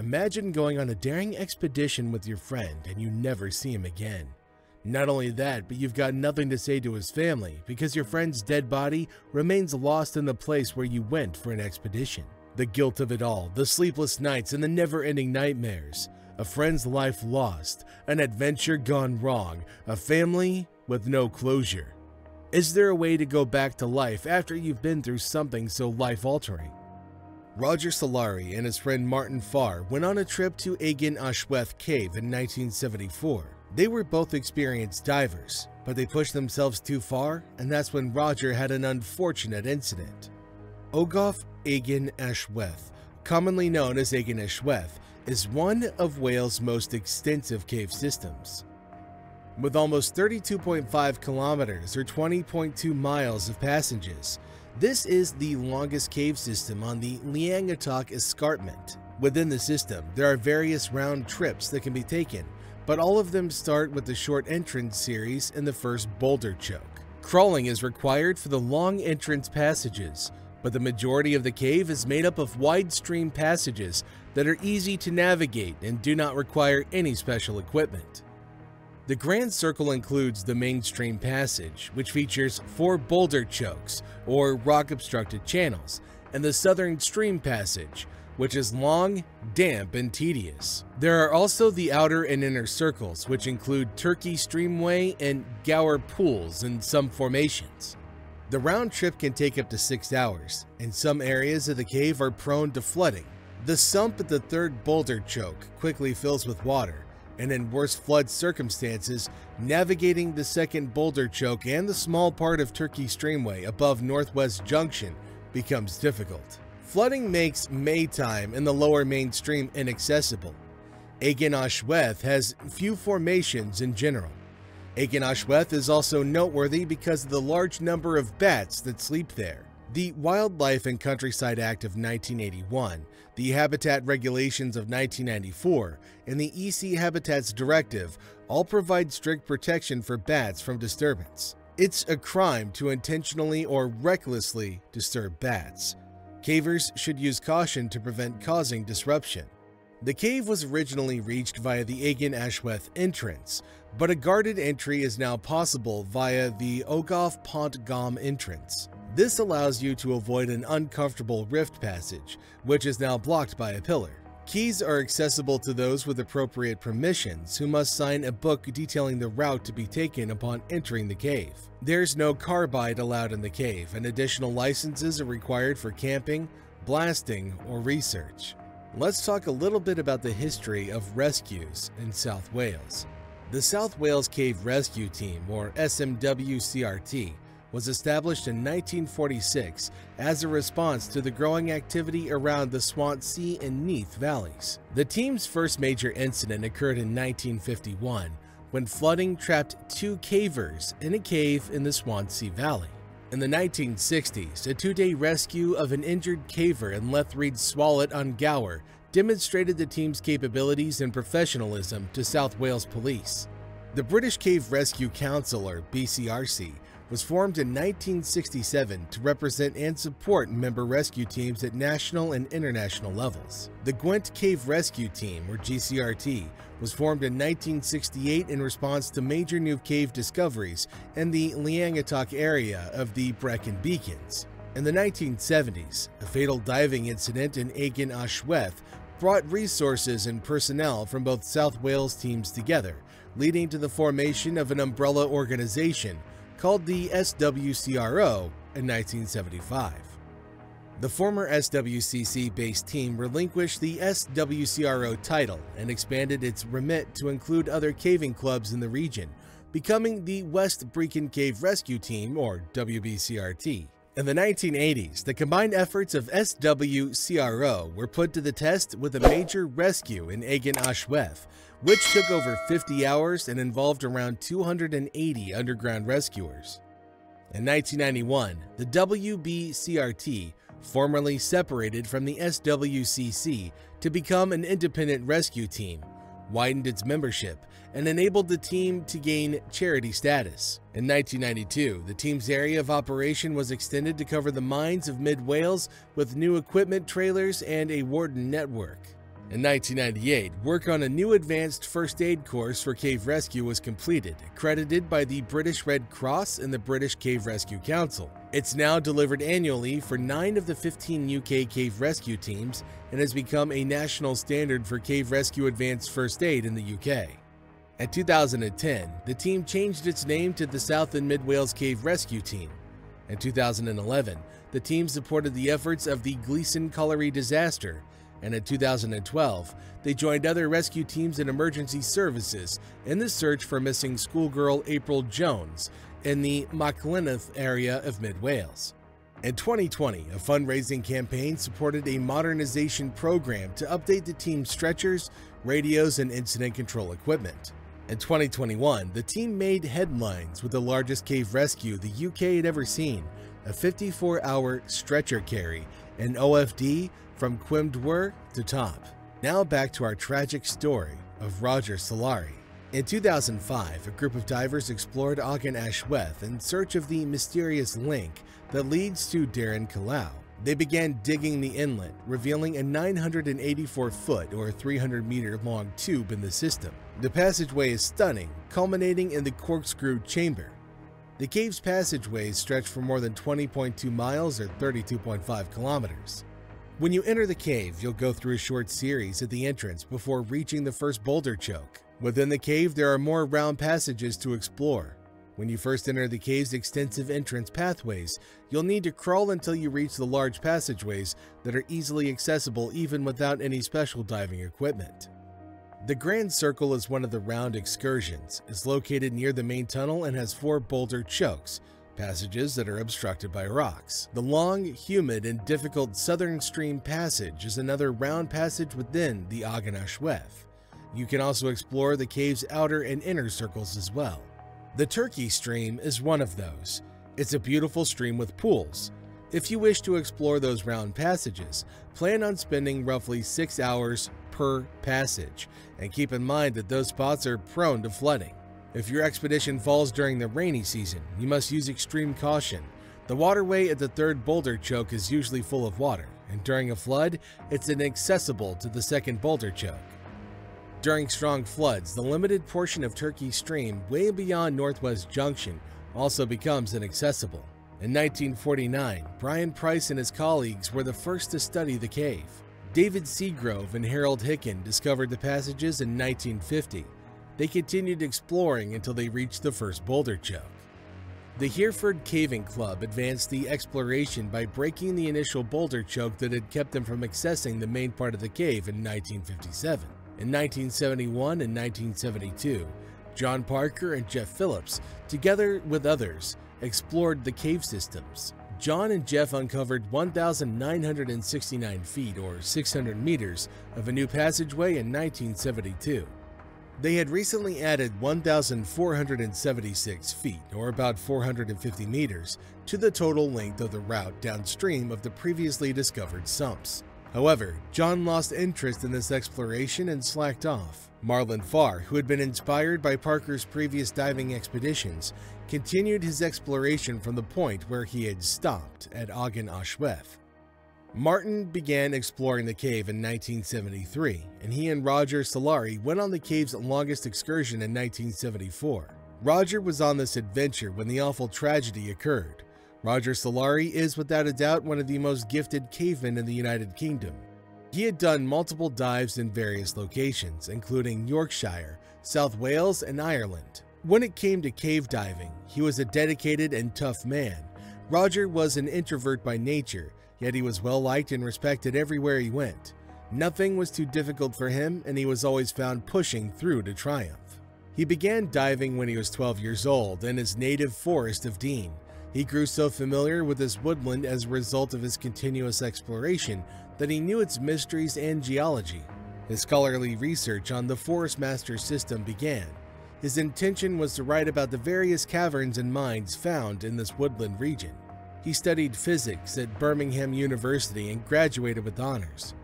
Imagine going on a daring expedition with your friend and you never see him again. Not only that, but you've got nothing to say to his family because your friend's dead body remains lost in the place where you went for an expedition. The guilt of it all, the sleepless nights and the never-ending nightmares, a friend's life lost, an adventure gone wrong, a family with no closure. Is there a way to go back to life after you've been through something so life-altering? Roger Solari and his friend Martyn Farr went on a trip to Agen Allwedd Cave in 1974. They were both experienced divers, but they pushed themselves too far, and that's when Roger had an unfortunate incident. Ogof Agen Allwedd, commonly known as Agen Allwedd, is one of Wales' most extensive cave systems. With almost 32.5 kilometers or 20.2 miles of passages, this is the longest cave system on the Llangattock Escarpment. Within the system, there are various round trips that can be taken, but all of them start with the short entrance series in the first boulder choke. Crawling is required for the long entrance passages, but the majority of the cave is made up of wide stream passages that are easy to navigate and do not require any special equipment. The Grand Circle includes the mainstream passage, which features four boulder chokes, or rock-obstructed channels, and the Southern Stream Passage, which is long, damp, and tedious. There are also the outer and inner circles, which include Turkey Streamway and Gower Pools in some formations. The round trip can take up to six hours, and some areas of the cave are prone to flooding. The sump at the third boulder choke quickly fills with water, and in worse flood circumstances, navigating the second boulder choke and the small part of Turkey Streamway above Northwest Junction becomes difficult. Flooding makes Maytime in the lower mainstream inaccessible. Agen Allwedd has few formations in general. Agen Allwedd is also noteworthy because of the large number of bats that sleep there. The Wildlife and Countryside Act of 1981, the Habitat Regulations of 1994, and the EC Habitats Directive all provide strict protection for bats from disturbance. It's a crime to intentionally or recklessly disturb bats. Cavers should use caution to prevent causing disruption. The cave was originally reached via the Agen Allwedd entrance, but a guarded entry is now possible via the Ogof Pont Gom entrance. This allows you to avoid an uncomfortable rift passage, which is now blocked by a pillar. Keys are accessible to those with appropriate permissions who must sign a book detailing the route to be taken upon entering the cave. There's no carbide allowed in the cave and additional licenses are required for camping, blasting, or research. Let's talk a little bit about the history of rescues in South Wales. The South Wales Cave Rescue Team, or SMWCRT, was established in 1946 as a response to the growing activity around the Swansea and Neath valleys. The team's first major incident occurred in 1951 when flooding trapped two cavers in a cave in the Swansea Valley. In the 1960s, a two-day rescue of an injured caver in Llethrid Swallet on Gower demonstrated the team's capabilities and professionalism to South Wales Police. The British Cave Rescue Council, or BCRC, was formed in 1967 to represent and support member rescue teams at national and international levels. The Gwent Cave Rescue Team, or GCRT, was formed in 1968 in response to major new cave discoveries in the Llangattock area of the Brecon Beacons. In the 1970s, a fatal diving incident in Agen Allwedd brought resources and personnel from both South Wales teams together, leading to the formation of an umbrella organization called the SWCRO in 1975. The former SWCC-based team relinquished the SWCRO title and expanded its remit to include other caving clubs in the region, becoming the West Brecon Cave Rescue Team, or WBCRT. In the 1980s, the combined efforts of SWCRO were put to the test with a major rescue in Agen Allwedd, which took over 50 hours and involved around 280 underground rescuers. In 1991, the WBCRT formally separated from the SWCC to become an independent rescue team, widened its membership, and enabled the team to gain charity status. In 1992, the team's area of operation was extended to cover the mines of mid Wales with new equipment trailers and a warden network. In 1998, work on a new advanced first aid course for cave rescue was completed, accredited by the British Red Cross and the British Cave Rescue Council. It's now delivered annually for 9 of the 15 UK cave rescue teams and has become a national standard for cave rescue advanced first aid in the UK. In 2010, the team changed its name to the South and Mid Wales Cave Rescue Team. In 2011, the team supported the efforts of the Gleision Colliery disaster and in 2012, they joined other rescue teams and emergency services in the search for missing schoolgirl April Jones in the Machynlleth area of mid Wales. In 2020, a fundraising campaign supported a modernization program to update the team's stretchers, radios, and incident control equipment. In 2021, the team made headlines with the largest cave rescue the UK had ever seen, a 54-hour stretcher carry, an OFD from Cwm Dwr to Top. Now back to our tragic story of Roger Solari. In 2005, a group of divers explored Agen Allwedd in search of the mysterious link that leads to Daren Cilau. They began digging the inlet, revealing a 984 foot or 300 meter long tube in the system. The passageway is stunning, culminating in the corkscrew chamber. The cave's passageways stretch for more than 20.2 miles or 32.5 kilometers. When you enter the cave, you'll go through a short series at the entrance before reaching the first boulder choke. Within the cave, there are more round passages to explore. When you first enter the cave's extensive entrance pathways, you'll need to crawl until you reach the large passageways that are easily accessible even without any special diving equipment. The Grand Circle is one of the round excursions, is located near the main tunnel and has four boulder chokes, passages that are obstructed by rocks. The long, humid, and difficult Southern Stream Passage is another round passage within the Agen Allwedd. You can also explore the cave's outer and inner circles as well. The Turkey Stream is one of those. It's a beautiful stream with pools. If you wish to explore those round passages, plan on spending roughly 6 hours per passage, and keep in mind that those spots are prone to flooding. If your expedition falls during the rainy season, you must use extreme caution. The waterway at the third boulder choke is usually full of water, and during a flood, it's inaccessible to the second boulder choke. During strong floods, the limited portion of Turkey Stream way beyond Northwest Junction also becomes inaccessible. In 1949, Brian Price and his colleagues were the first to study the cave. David Seagrove and Harold Hicken discovered the passages in 1950, they continued exploring until they reached the first boulder choke. The Hereford Caving Club advanced the exploration by breaking the initial boulder choke that had kept them from accessing the main part of the cave in 1957. In 1971 and 1972, John Parker and Jeff Phillips, together with others, explored the cave systems. John and Jeff uncovered 1,969 feet or 600 meters of a new passageway in 1972. They had recently added 1,476 feet, or about 450 meters, to the total length of the route downstream of the previously discovered sumps. However, John lost interest in this exploration and slacked off. Martyn Farr, who had been inspired by Parker's previous diving expeditions, continued his exploration from the point where he had stopped at Agen Allwedd. Martyn began exploring the cave in 1973, and he and Roger Solari went on the cave's longest excursion in 1974. Roger was on this adventure when the awful tragedy occurred. Roger Solari is without a doubt one of the most gifted cavemen in the United Kingdom. He had done multiple dives in various locations, including Yorkshire, South Wales, and Ireland. When it came to cave diving, he was a dedicated and tough man. Roger was an introvert by nature yet he was well liked and respected everywhere he went. Nothing was too difficult for him, and he was always found pushing through to triumph. He began diving when he was 12 years old in his native forest of Dean. He grew so familiar with this woodland as a result of his continuous exploration that he knew its mysteries and geology. His scholarly research on the Forest Master system began. His intention was to write about the various caverns and mines found in this woodland region. He studied physics at Birmingham University and graduated with honors.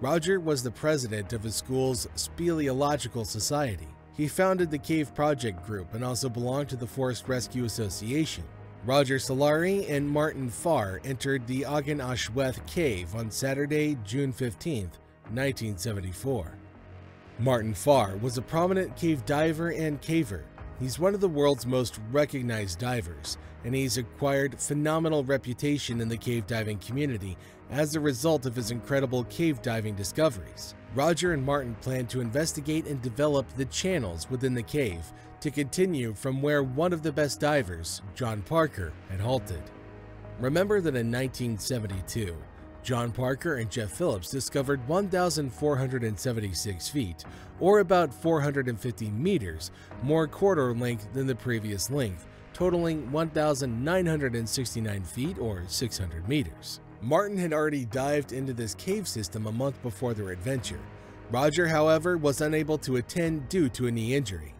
Roger was the president of his school's Speleological Society. He founded the Cave Project Group and also belonged to the Forest Rescue Association. Roger Solari and Martyn Farr entered the Agen Allwedd Cave on Saturday, June 15, 1974. Martyn Farr was a prominent cave diver and caver. He's one of the world's most recognized divers, and he's acquired phenomenal reputation in the cave diving community as a result of his incredible cave diving discoveries. Roger and Martyn plan to investigate and develop the channels within the cave to continue from where one of the best divers, John Parker, had halted. Remember that in 1972, John Parker and Jeff Phillips discovered 1,476 feet, or about 450 meters, more quarter length than the previous length, totaling 1,969 feet or 600 meters. Martyn had already dived into this cave system a month before their adventure. Roger, however, was unable to attend due to a knee injury.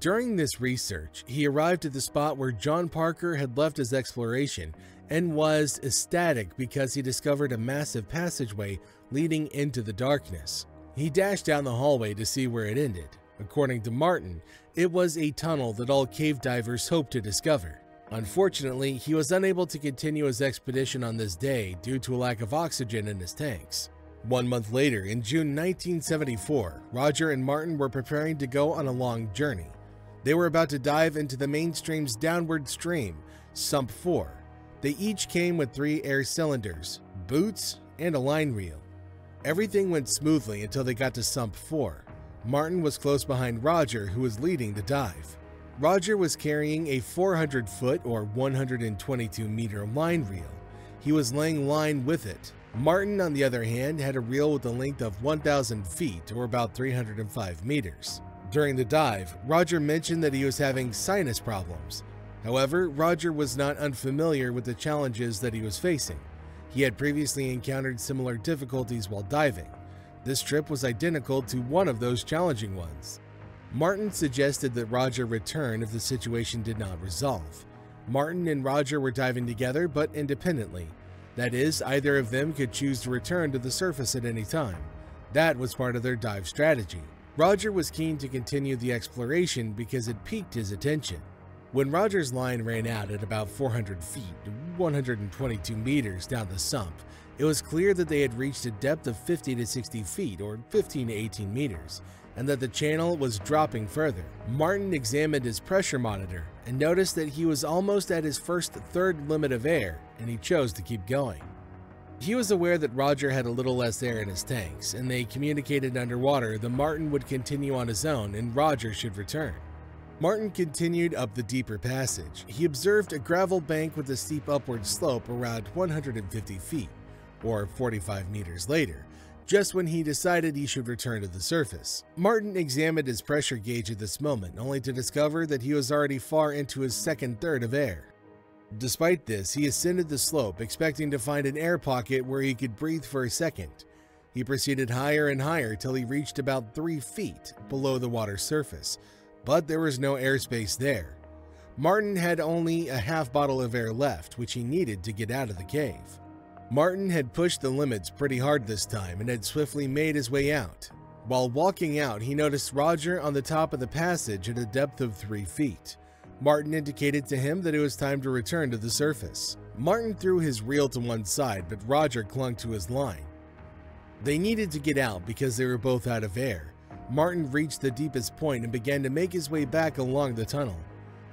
During this research, he arrived at the spot where John Parker had left his exploration and was ecstatic because he discovered a massive passageway leading into the darkness. He dashed down the hallway to see where it ended. According to Martyn, it was a tunnel that all cave divers hope to discover. Unfortunately, he was unable to continue his expedition on this day due to a lack of oxygen in his tanks. One month later, in June 1974, Roger and Martyn were preparing to go on a long journey. They were about to dive into the mainstream's downward stream, Sump 4. They each came with three air cylinders, boots, and a line reel. Everything went smoothly until they got to Sump 4. Martyn was close behind Roger, who was leading the dive. Roger was carrying a 400 foot or 122 meter line reel. He was laying line with it. Martyn, on the other hand, had a reel with a length of 1,000 feet or about 305 meters. During the dive, Roger mentioned that he was having sinus problems. However, Roger was not unfamiliar with the challenges that he was facing. He had previously encountered similar difficulties while diving. This trip was identical to one of those challenging ones. Martyn suggested that Roger return if the situation did not resolve. Martyn and Roger were diving together but independently. That is, either of them could choose to return to the surface at any time. That was part of their dive strategy. Roger was keen to continue the exploration because it piqued his attention. When Roger's line ran out at about 400 feet, 122 meters down the sump, it was clear that they had reached a depth of 50 to 60 feet or 15 to 18 meters and that the channel was dropping further. Martyn examined his pressure monitor and noticed that he was almost at his first third limit of air and he chose to keep going. He was aware that Roger had a little less air in his tanks and they communicated underwater that Martyn would continue on his own and Roger should return. Martyn continued up the deeper passage. He observed a gravel bank with a steep upward slope around 150 feet, or 45 meters later, just when he decided he should return to the surface. Martyn examined his pressure gauge at this moment, only to discover that he was already far into his second third of air. Despite this, he ascended the slope, expecting to find an air pocket where he could breathe for a second. He proceeded higher and higher till he reached about three feet below the water's surface, but there was no airspace there. Martyn had only a half bottle of air left, which he needed to get out of the cave. Martyn had pushed the limits pretty hard this time and had swiftly made his way out. While walking out, he noticed Roger on the top of the passage at a depth of 3 feet. Martyn indicated to him that it was time to return to the surface. Martyn threw his reel to one side, but Roger clung to his line. They needed to get out because they were both out of air. Martyn reached the deepest point and began to make his way back along the tunnel.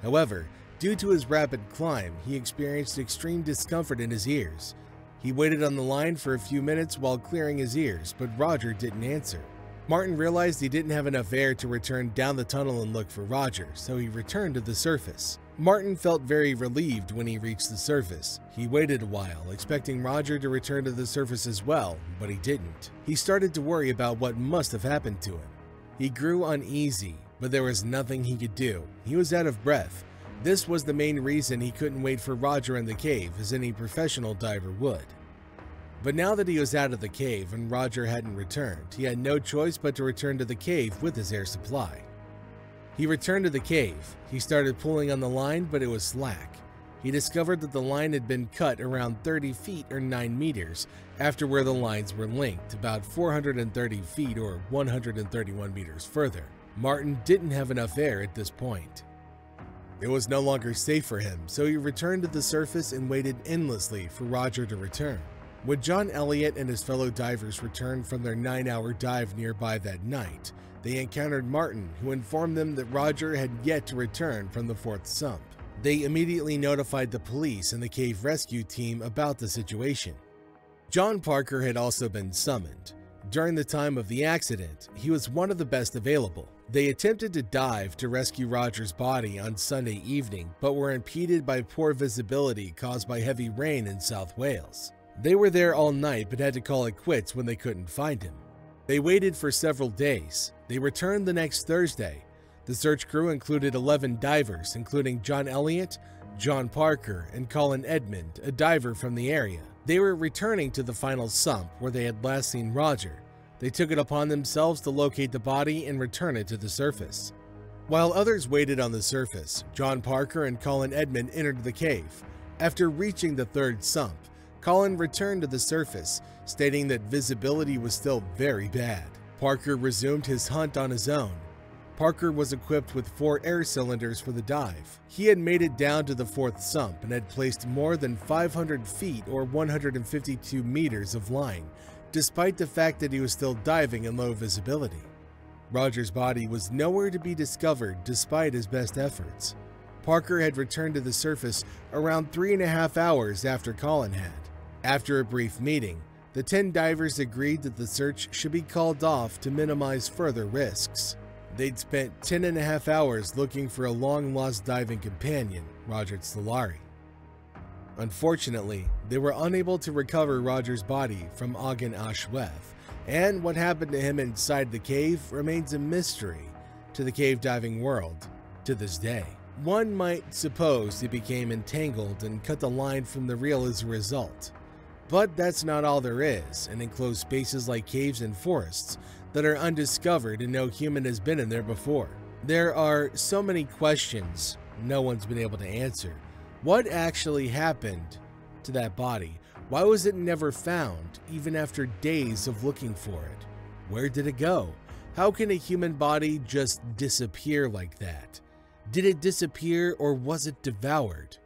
However, due to his rapid climb, he experienced extreme discomfort in his ears. He waited on the line for a few minutes while clearing his ears, but Roger didn't answer. Martyn realized he didn't have enough air to return down the tunnel and look for Roger, so he returned to the surface. Martyn felt very relieved when he reached the surface. He waited a while, expecting Roger to return to the surface as well, but he didn't. He started to worry about what must have happened to him. He grew uneasy, but there was nothing he could do. He was out of breath. This was the main reason he couldn't wait for Roger in the cave, as any professional diver would. But now that he was out of the cave and Roger hadn't returned, he had no choice but to return to the cave with his air supply. He returned to the cave. He started pulling on the line, but it was slack. He discovered that the line had been cut around 30 feet or 9 meters after where the lines were linked, about 430 feet or 131 meters further. Martyn didn't have enough air at this point. It was no longer safe for him, so he returned to the surface and waited endlessly for Roger to return. When John Elliott and his fellow divers returned from their nine hour dive nearby that night, they encountered Martyn, who informed them that Roger had yet to return from the fourth sump. They immediately notified the police and the cave rescue team about the situation. John Parker had also been summoned. During the time of the accident, he was one of the best available. They attempted to dive to rescue Roger's body on Sunday evening, but were impeded by poor visibility caused by heavy rain in South Wales. They were there all night but had to call it quits when they couldn't find him. They waited for several days. They returned the next Thursday. The search crew included 11 divers, including John Elliott, John Parker, and Colin Edmond, a diver from the area. They were returning to the final sump where they had last seen Roger. They took it upon themselves to locate the body and return it to the surface. While others waited on the surface, John Parker and Colin Edmond entered the cave. After reaching the third sump, Colin returned to the surface, stating that visibility was still very bad. Parker resumed his hunt on his own. Parker was equipped with four air cylinders for the dive. He had made it down to the fourth sump and had placed more than 500 feet or 152 meters of line, despite the fact that he was still diving in low visibility. Roger's body was nowhere to be discovered despite his best efforts. Parker had returned to the surface around three and a half hours after Colin had. After a brief meeting, the 10 divers agreed that the search should be called off to minimize further risks. They'd spent 10 and a half hours looking for a long lost diving companion, Roger Solari. Unfortunately, they were unable to recover Roger's body from Agen Allwedd, and what happened to him inside the cave remains a mystery to the cave diving world to this day. One might suppose he became entangled and cut the line from the reel as a result. But that's not all there is in enclosed spaces like caves and forests that are undiscovered and no human has been in there before. There are so many questions no one's been able to answer. What actually happened to that body? Why was it never found, even after days of looking for it? Where did it go? How can a human body just disappear like that? Did it disappear or was it devoured?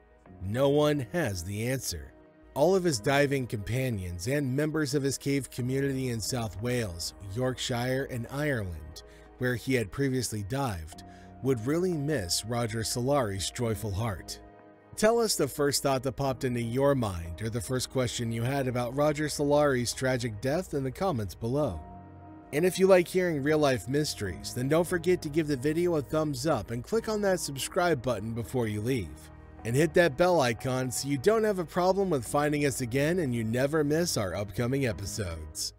No one has the answer. All of his diving companions and members of his cave community in South Wales, Yorkshire, and Ireland, where he had previously dived, would really miss Roger Solari's joyful heart. Tell us the first thought that popped into your mind or the first question you had about Roger Solari's tragic death in the comments below. And if you like hearing real life mysteries, then don't forget to give the video a thumbs up and click on that subscribe button before you leave and hit that bell icon so you don't have a problem with finding us again and you never miss our upcoming episodes.